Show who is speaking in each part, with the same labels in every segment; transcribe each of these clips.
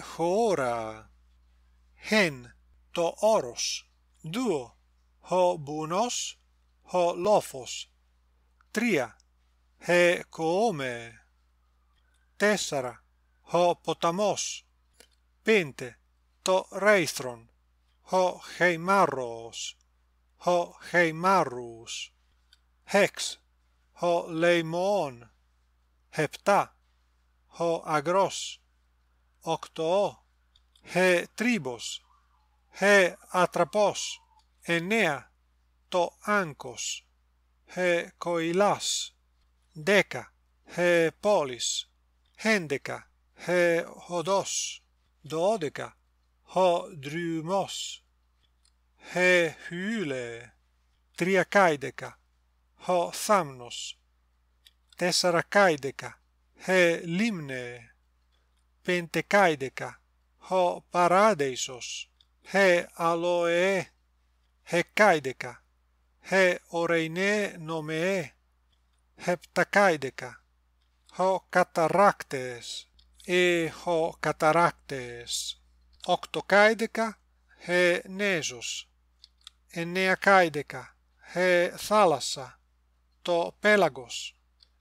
Speaker 1: χώρα χεν το όρος. Δύο ο μπουνός ο λόφος. Τρία he come τέσσερα ο ποταμός. Πέντε το ρέιθρον. Ο χειμάρρος ο χειμάρρους έξ ο λεημόν επτά ο αγρός οκτώ he τρίπος he ατραπός εννέα το άγκος he κοηλάς δέκα he πόλης έντεκα he οδός δώδεκα ο δρυμός he χύλε τριακάιδεκα ο θάμνος τεσσαρακάιδεκα he λίμνε πεντεκάιδεκα. Ο παράδεισος. He αλοε hεκάιδεκα he ορεινέ νομεέ. Heptακάιδεκα ο καταράκτες. Ε ο καταράκτες. Οκτοκάιδεκα he νέζος. Εννεακάιδεκα. He θάλασσα. Το πέλαγος.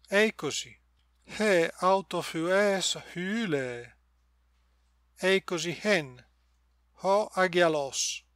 Speaker 1: Είκοσι. He autofues hyle ei così hen? Ho agialos.